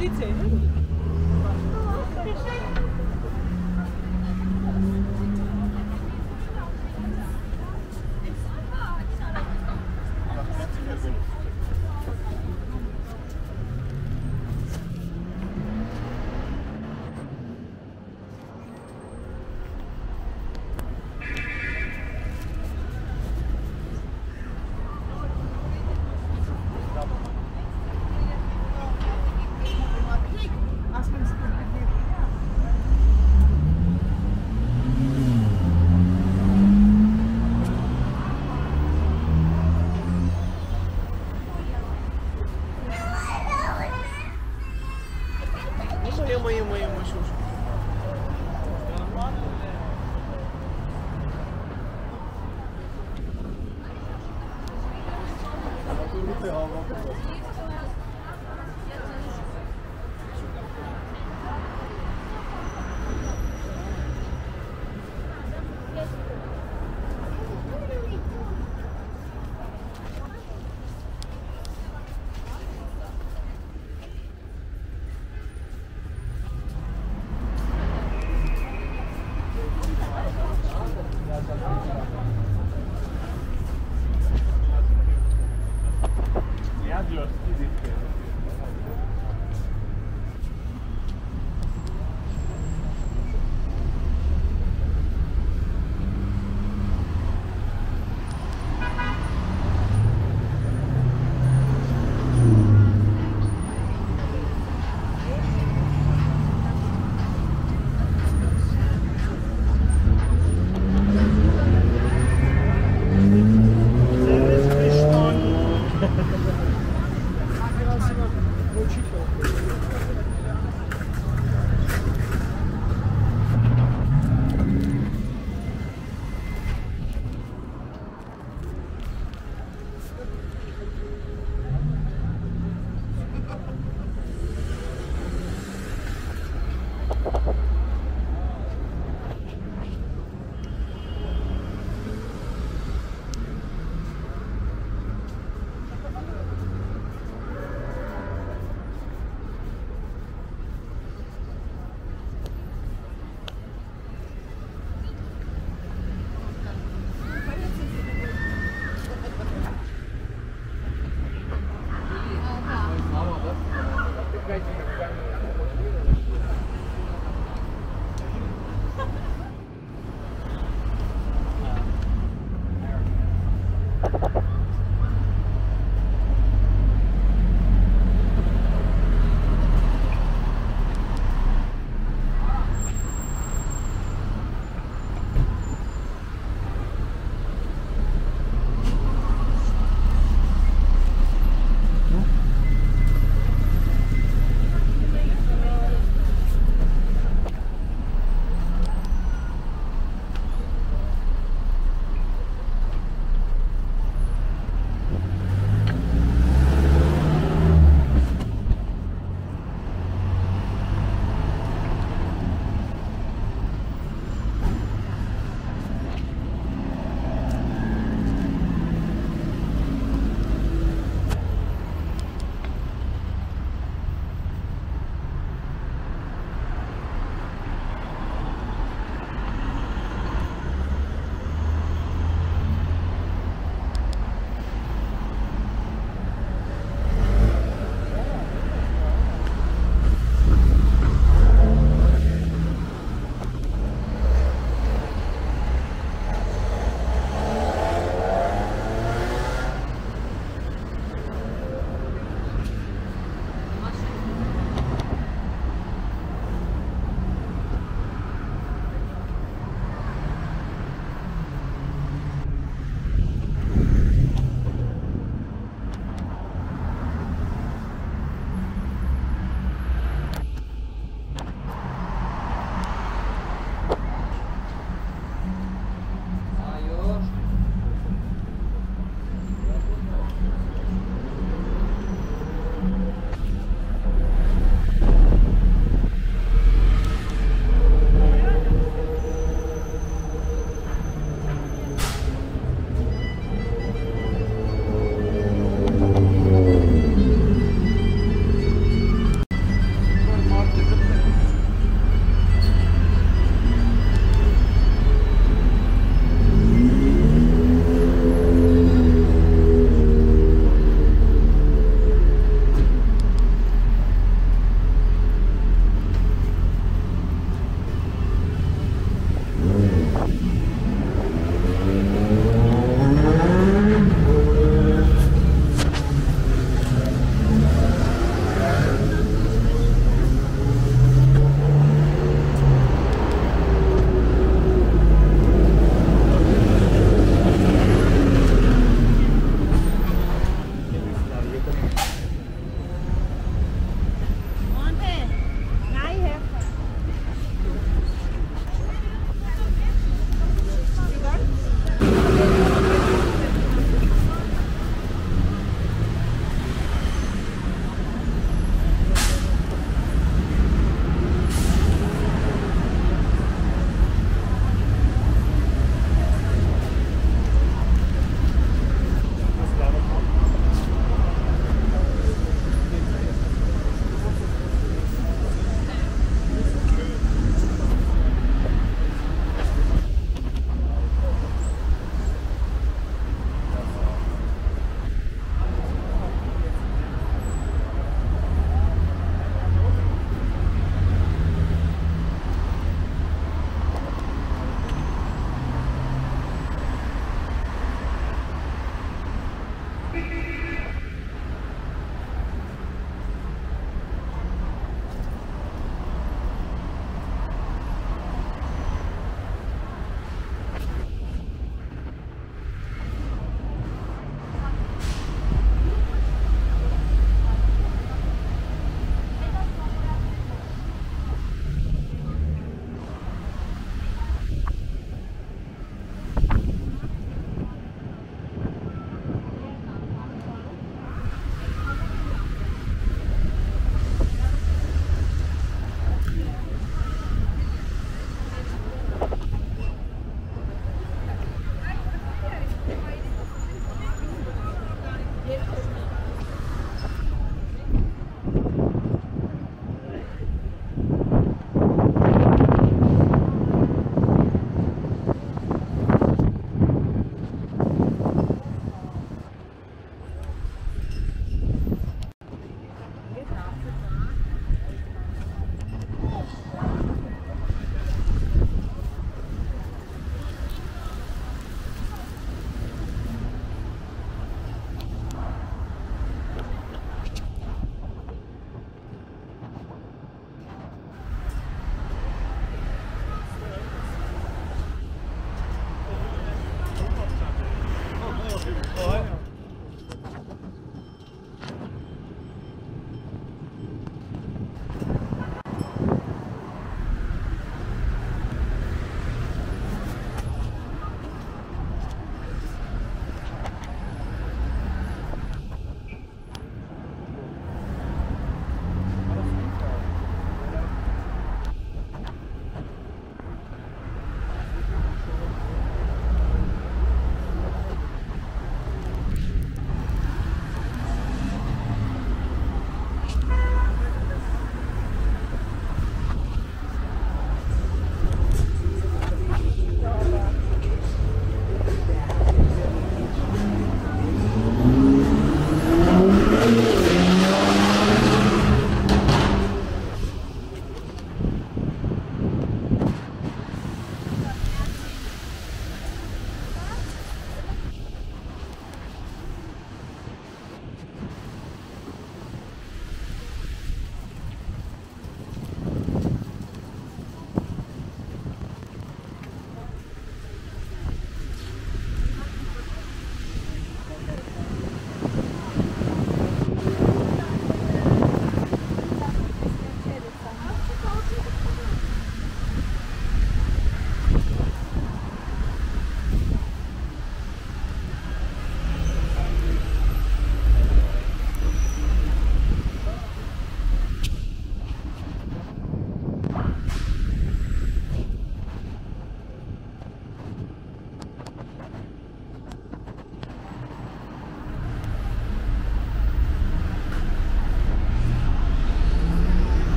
die Zähne.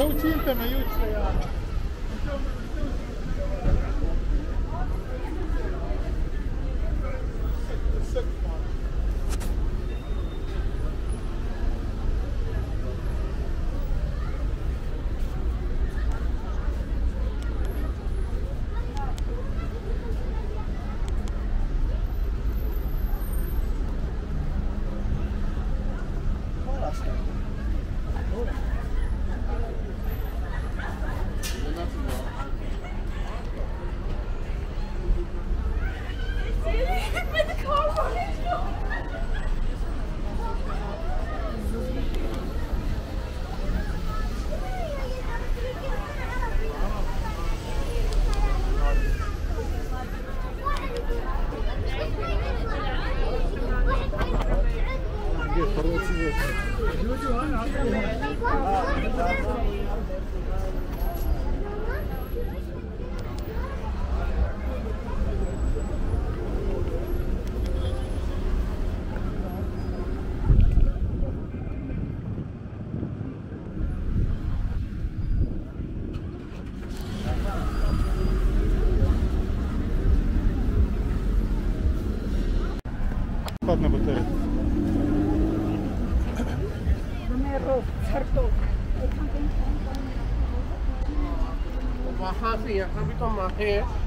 Coutinho também, בכותרת. वहाँ से यहाँ भी तो माथे है